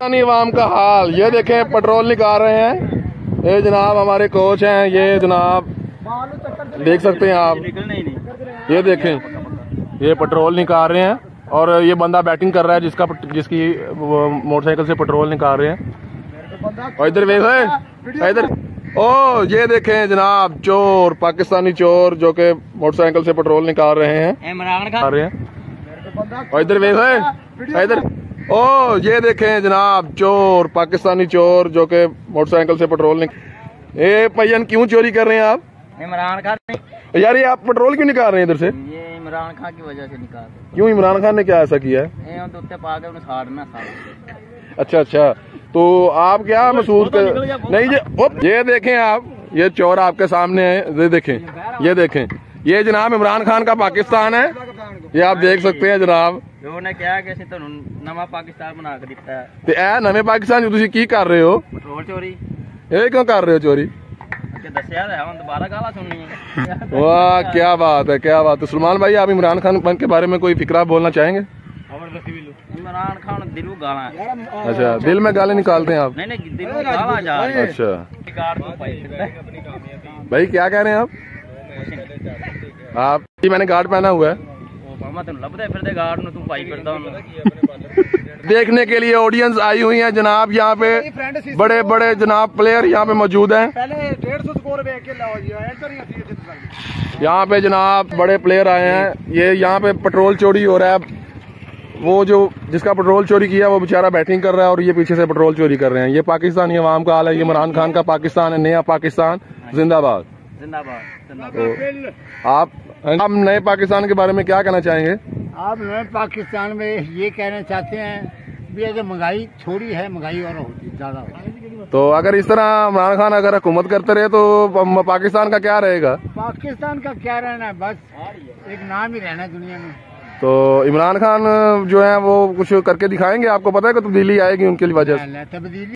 पाकिस्तानी अवाम का हाल। ये देखें पेट्रोल निकाल रहे हैं। ये जनाब हमारे कोच हैं। ये जनाब देख सकते हैं आप। ये देखें ये पेट्रोल निकाल रहे हैं और ये बंदा बैटिंग कर रहा है जिसका जिसकी मोटरसाइकिल से पेट्रोल निकाल रहे हैं। और इधर देखो इधर ओ ये देखें जनाब चोर पाकिस्तानी चोर जो कि मोटरसाइकिल से पेट्रोल निकाल रहे हैं। रहे हैं। और इधर देखो इधर ओ ये देखें जनाब चोर पाकिस्तानी चोर जो कि मोटरसाइकिल से पेट्रोल निक ए भैया क्यों चोरी कर रहे हैं आप? इमरान खान यार ये आप पेट्रोल क्यों निकाल रहे हैं इधर से? ये इमरान खान की वजह से निकाल क्यों इमरान खान ने क्या ऐसा किया है? तो अच्छा अच्छा। तो आप क्या महसूस कर नहीं ये ये देखें आप ये चोर आपके सामने है ये देखें ये देखें। ये जनाब इमरान खान का पाकिस्तान है। ये आप देख सकते हैं जनाब। जो ने क्या तो नवा पाकिस्तान बना नवे पाकिस्तान कर रहे हो? क्यों कर रहे हो चोरी? अच्छा, वाह क्या बात है क्या बात है। सलमान भाई आप इमरान खान के बारे में कोई फ़िक्र बोलना चाहेंगे? इमरान खान दिल में गाला अच्छा दिल में गाले निकालते हैं आप? नहीं नहीं दिल गाला जा रहा है। अच्छा। तो भाई क्या कह रहे हैं आप? आप मैंने गार्ड पहना हुआ है। देखने के लिए ऑडियंस आई हुई है जनाब यहाँ पे बड़े बड़े जनाब प्लेयर यहाँ पे मौजूद हैं। यहाँ पे जनाब बड़े प्लेयर आए हैं। ये यहाँ पे पेट्रोल चोरी हो रहा है। वो जो जिसका पेट्रोल चोरी किया वो बेचारा बैटिंग कर रहा है और ये पीछे से पेट्रोल चोरी कर रहे हैं। ये पाकिस्तानी अवाम का हाल है। ये इमरान खान का पाकिस्तान है नया पाकिस्तान जिंदाबाद। जिंदाबाद तो आप हम नए पाकिस्तान के बारे में क्या कहना चाहेंगे? आप नए पाकिस्तान में ये कहना चाहते हैं भी अगर महँगाई थोड़ी है महँगाई और होती ज़्यादा होती। तो अगर इस तरह इमरान खान अगर हुकूमत करते रहे तो पाकिस्तान का क्या रहेगा? पाकिस्तान का क्या रहना है? बस एक नाम ही रहना है दुनिया में। तो इमरान खान जो है वो कुछ करके दिखाएँगे? आपको पता है कि तब्दीली आएगी उनकी वजह से? तब्दीली